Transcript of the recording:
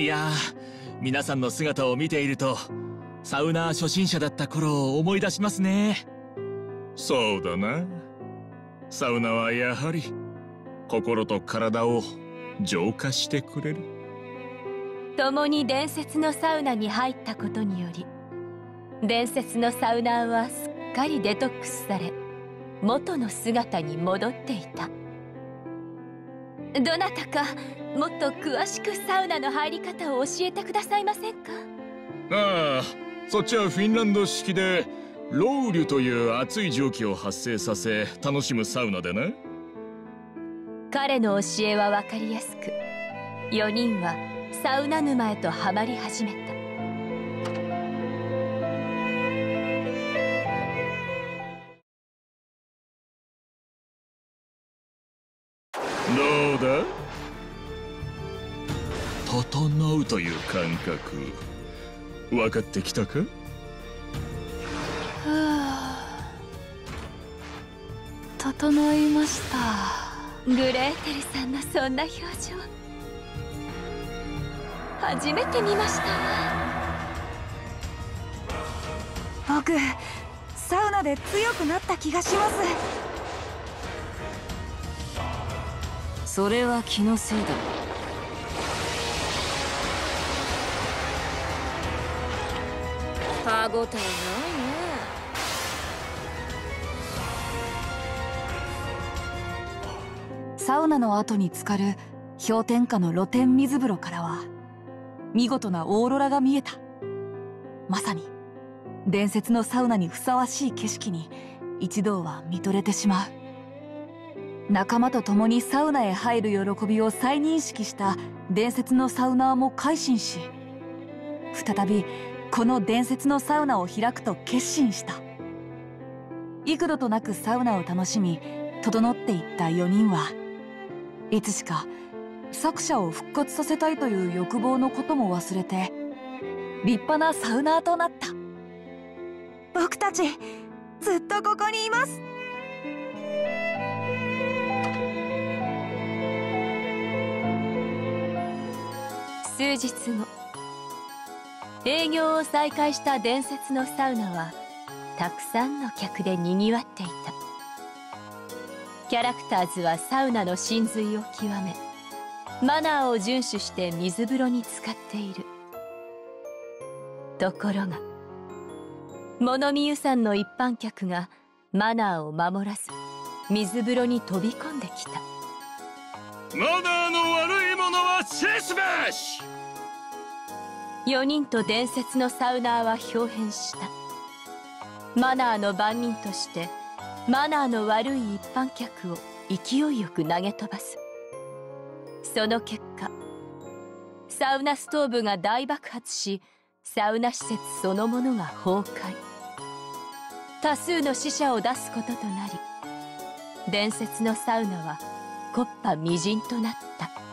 いや皆さんの姿を見ているとサウナー初心者だった頃を思い出しますね。そうだな。サウナはやはり心と体を浄化してくれる。共に伝説のサウナに入ったことにより伝説のサウナーはすっかりデトックスされ元の姿に戻っていたどなたかもっと詳しくサウナの入り方を教えてくださいませんか？ああそっちはフィンランド式でロウリュという熱い蒸気を発生させ楽しむサウナでね。彼の教えは分かりやすく4人はサウナ沼へとはまり始めたどうだ？整うという感覚。分かってきたか？整いました。グレーテルさんのそんな表情。初めて見ました。僕サウナで強くなった気がしますそれは気のせいだ。歯ごたえないね。サウナの後に浸かる氷点下の露天水風呂からは見事なオーロラが見えた。まさに伝説のサウナにふさわしい景色に一同は見とれてしまう。仲間と共にサウナへ入る喜びを再認識した伝説のサウナーも改心し再びこの伝説のサウナを開くと決心した。幾度となくサウナを楽しみ整っていった4人はいつしか作者を復活させたいという欲望のことも忘れて立派なサウナーとなった。僕たちずっとここにいます。数日後営業を再開した伝説のサウナはたくさんの客でにぎわっていた。キャラクターズはサウナの真髄を極めマナーを遵守して水風呂に浸かっている。ところが物見湯山の一般客がマナーを守らず水風呂に飛び込んできた。マナーの悪いものは制すべし4人と伝説のサウナーは表変した。マナーの番人としてマナーの悪い一般客を勢いよく投げ飛ばす。その結果サウナストーブが大爆発しサウナ施設そのものが崩壊。多数の死者を出すこととなり伝説のサウナは木っ端みじんとなった。